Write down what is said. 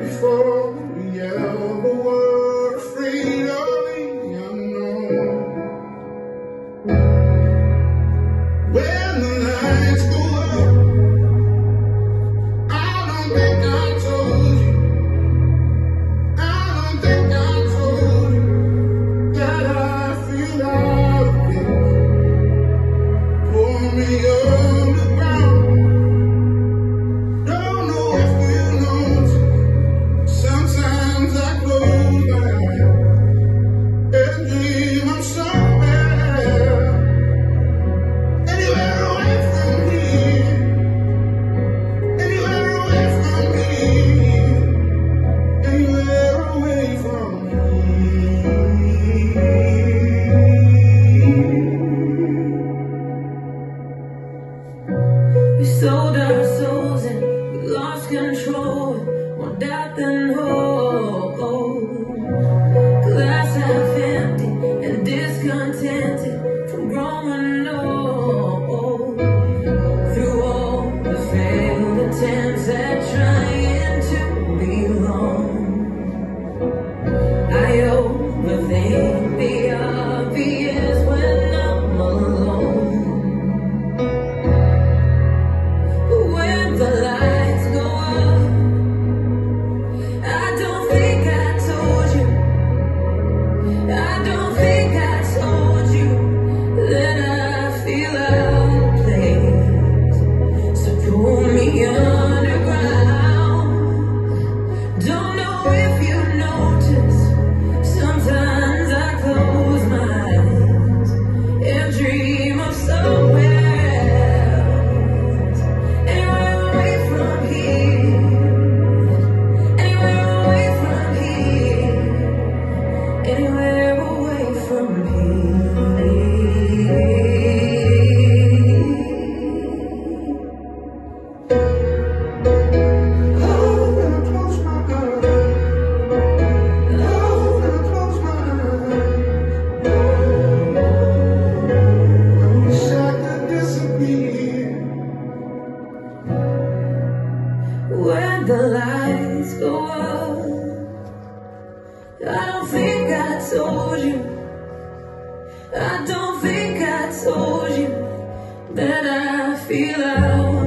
Before we ever were afraid of the unknown. When the lights go I don't think I our souls and we lost control. the lights go out. I don't think I told you. I don't think I told you that I feel out.